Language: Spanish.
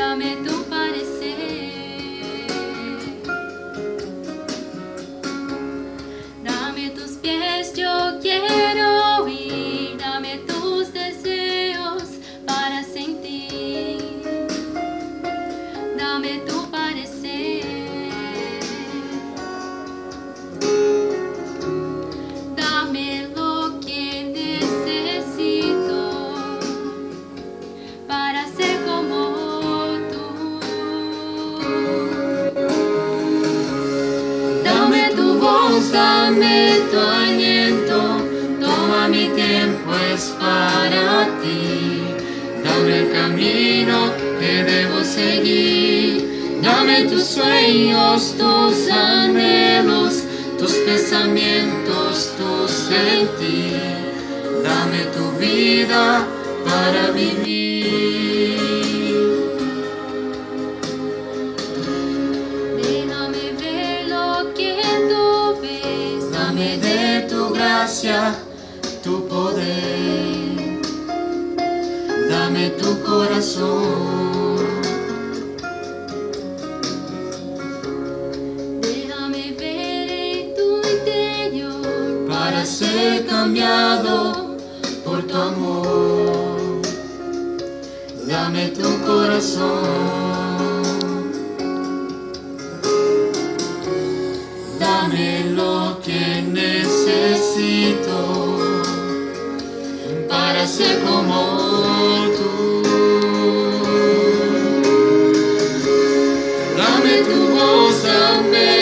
fundamento parecer. Dame tus pies, eu quero ir. Dame tus deseos para sentir. Dame tu Búscame tu aliento, toma mi tiempo, es para ti. Dame el camino que debo seguir, dame tus sueños, tus anhelos, tus pensamientos, tu sentir. Dame tu vida para vivir. Dame de tu gracia, tu poder. Dame tu corazón. Déjame ver tu interior. para ser cambiado por tu amor. Dame tu corazón. Dame lo que necesito para ser como tú. Dame tu voz, amén.